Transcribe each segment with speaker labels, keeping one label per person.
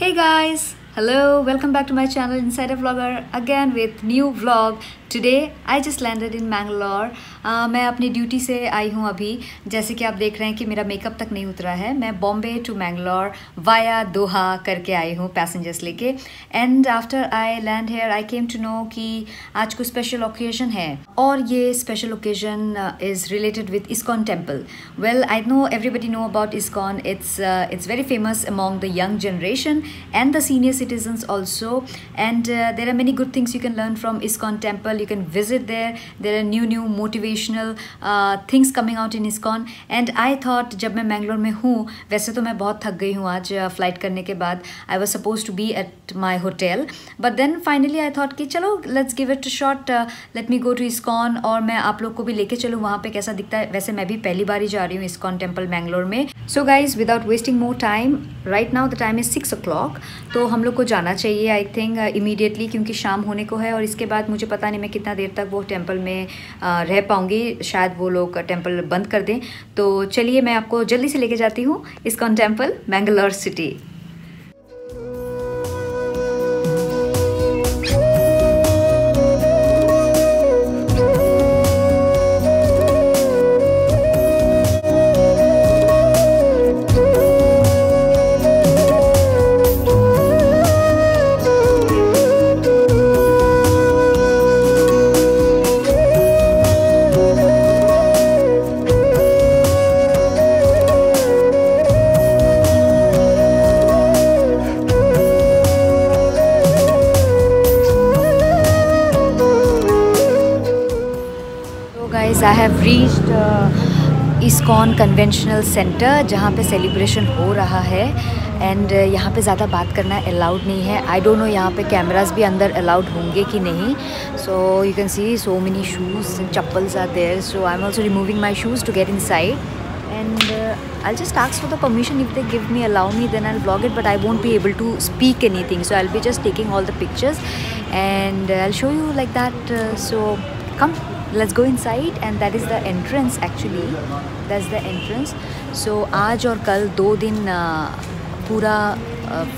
Speaker 1: Hey guys, hello, welcome back to my channel Insider Vlogger again with new vlog. Today I just landed in uh, मैं अपनी duty से आई हूँ अभी। जैसे कि आप देख रहे हैं कि मेरा मेकअप तक नहीं उतरा है। मैं Bombay to Mangalore via Doha करके आई हूँ पैसेंजर्स लेके। And after I land here I came to know कि आज कोई स्पेशल ओकेजन है। और ये special occasion is related with ISKCON temple well I know everybody know about ISKCON it's it's very famous among the young generation and the senior also. And uh, there are many good things you can learn from iskon temple. You can visit there. There are new new motivational uh, things coming out in iskon and i thought जब मैं मैंगलोर में हूँ वैसे तो मैं बहुत थक गई हूँ आज फ़्लाइट uh, करने के बाद. I was suppose to be at my hotel but then finally I thought कि चलो let's give it short let me go to ISKCON और मैं आप लोग को भी लेके चलूँ. वहाँ पे कैसा दिखता है? वैसे मैं भी पहली बार ही जा रही हूँ इस्कॉन टेंपल मैंगलोर में. So guys without wasting more time right now the time is six o'clock तो हम लोग को जाना चाहिए आई थिंक इमीडिएटली क्योंकि शाम होने को है और इसके बाद मुझे पता नहीं मैं कितना देर तक वो टेंपल में uh, रह पाऊँगी। शायद वो लोग टेंपल बंद कर दें। तो चलिए मैं आपको जल्दी से लेके जाती हूँ ISKCON temple Mangalore city guys I have reached ISKCON conventional centre जहाँ पे सेलिब्रेशन हो रहा है। एंड यहाँ पे ज़्यादा बात करना अलाउड नहीं है। आई डोंट नो यहाँ पे कैमराज भी अंदर अलाउड होंगे कि नहीं। So you can see so many shoes chappals are there so I am also removing my shoes to get inside and I just ask for the permission if they give me allow me then I blog it but I won't be able to speak anything so I'll be just taking all the pictures and I'll show you like that so come let's go inside and that is the entrance actually that is the entrance so आज और कल दो दिन पूरा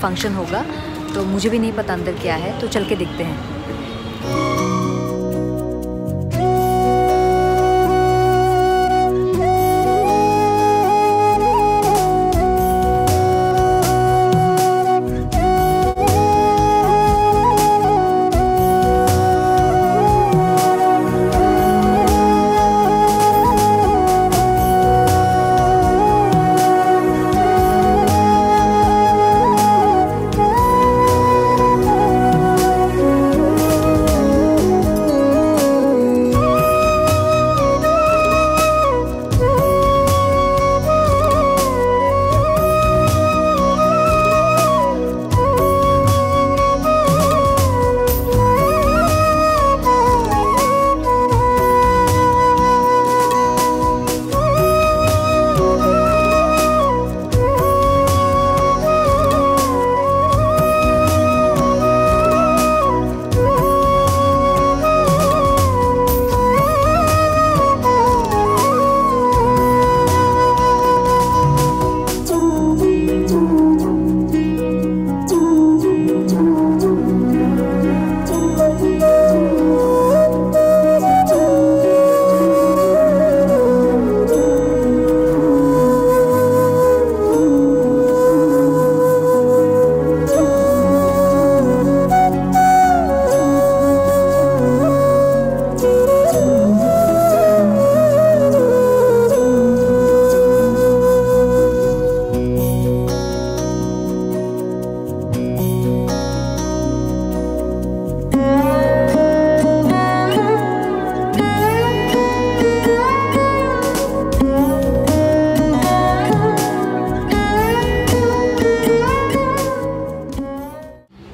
Speaker 1: function होगा तो मुझे भी नहीं पता अंदर क्या है। तो चल के देखते हैं।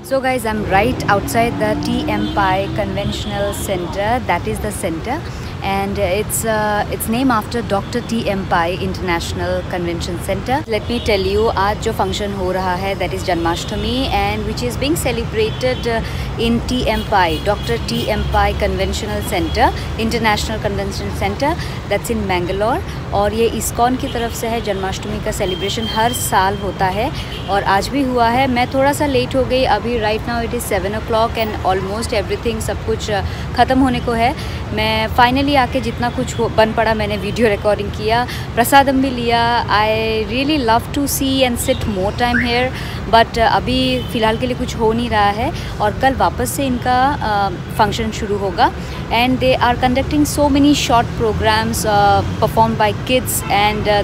Speaker 1: So guys, I'm right outside the TMPI Conventional Center. That is the center. And it's uh, it's named after Dr. T. M. Pai International Convention Center. Let me tell you, आज जो function हो रहा है that is Janmashtami and which is being celebrated uh, in T. M. Pai, Dr. T. M. Pai Conventional Center, International Convention Center that's in Bangalore और ये ISKCON की तरफ़ से है जन्माष्टमी का सेलिब्रेशन हर साल होता है और आज भी हुआ है मैं थोड़ा सा लेट हो गई अभी right now it is seven o'clock and almost everything सब कुछ ख़त्म होने को है मैं फाइनली आके जितना कुछ हो बन पड़ा मैंने वीडियो रिकॉर्डिंग किया प्रसादम भी लिया। I really love to see and sit more time here but अभी फ़िलहाल के लिए कुछ हो नहीं रहा है और कल वापस से इनका फ़ंक्शन uh, शुरू होगा। And they are conducting so many short programs perform by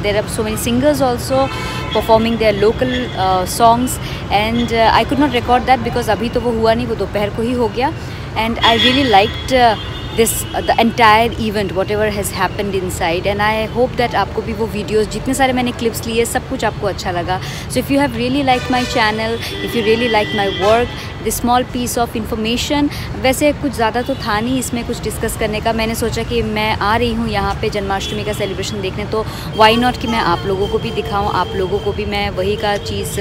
Speaker 1: there are so many singers also performing their local uh, songs. And uh, I could not record that because अभी तो वो हुआ नहीं वो दोपहर को ही हो गया। I really liked uh, this the entire event whatever has happened inside and I hope that आपको भी वो वीडियोज़ जितने सारे मैंने क्लिप्स लिए, सब कुछ आपको अच्छा लगा. So if you have really like my channel if you really like my work small piece of information वैसे कुछ ज़्यादा तो था नहीं इसमें कुछ डिस्कस करने का। मैंने सोचा कि मैं आ रही हूँ यहाँ पे जन्माष्टमी का सेलिब्रेशन देखने तो वाई नॉट कि मैं आप लोगों को भी दिखाऊँ आप लोगों को भी मैं वही का चीज़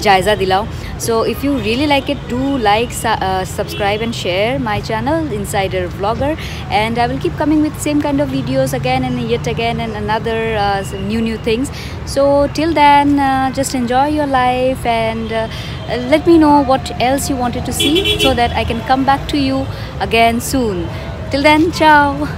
Speaker 1: जायज़ा दिलाऊँ। So if you really like it do like subscribe and share my channel in insider vlogger and I will keep coming with same kind of videos again and yet again and another new new things till then uh, just enjoy your life and uh, let me know what else you wanted to see so that I can come back to you again soon. Till then ciao